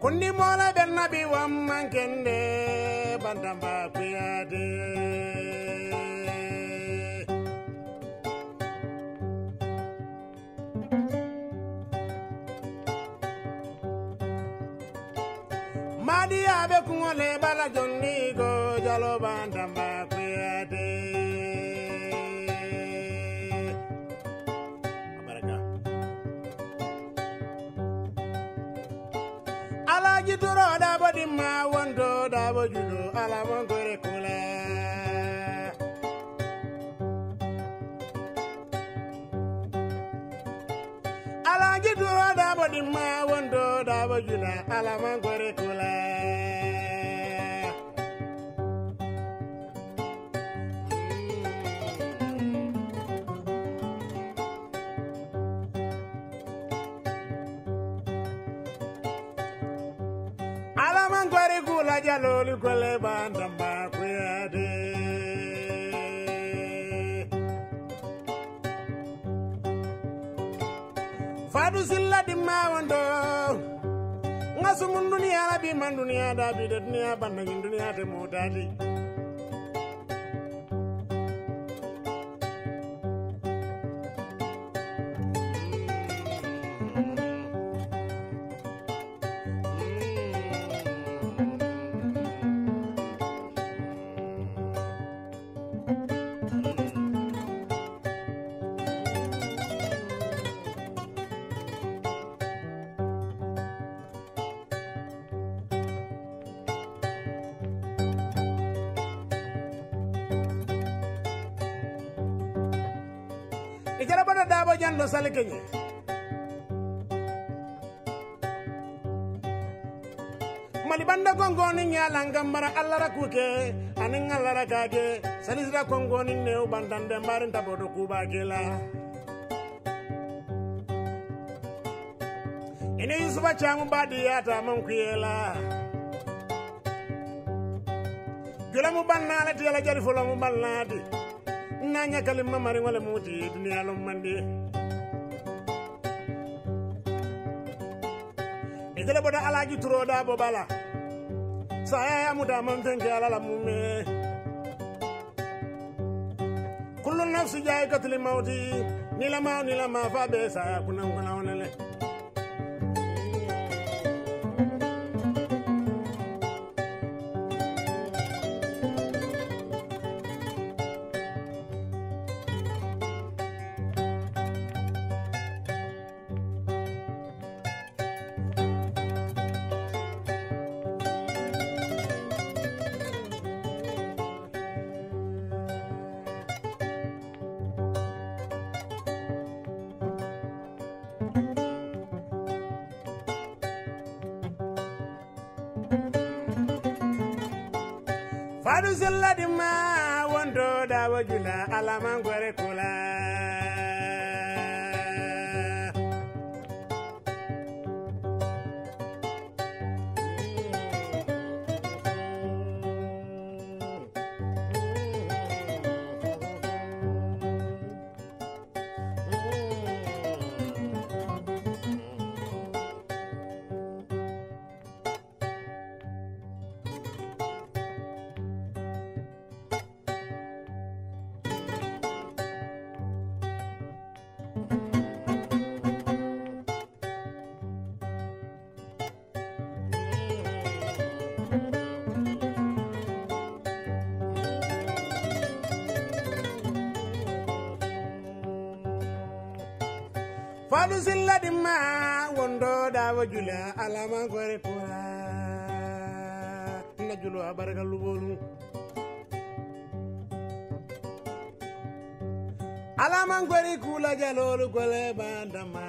kundi mola ben nabi wamman kende bantamba kuyade. Madi abe kungole bala jonni go jalo bantamba alaji turo dabo dimma wondo dabo julo ala mongore kula alaji turo dabo dimma wondo dabo julo ala mongore ala mongore kula jaloli kole bandamba kuyade fadu silla dimma wondo nga sumun duniya la bi man duniya da bi de duniya banna ijara bada dabo jando sali kenye mali banda kongoni nyalanga mara allara kuke anin allara kage salisira kongoni neu bandande marin tabodo kubakela ine yusufa changu badi yata mankuyela jula mu bannala tiyala jari folo mu bannati nanya kali mamari wala muti dunia lo mandi. Igala boda alaji turo da bobala. Saya ya muda manteng ke alala mume kullu nafsi jai jaikatul mauti nilama nilama fa be saya kunang kunang onele fadu silla dimma wondo dawo jula alaman gore kula fadu silla dimma wondo dawo jula alaman gore kula na julo a barka lubolu alaman gori kula jalolu gole bandama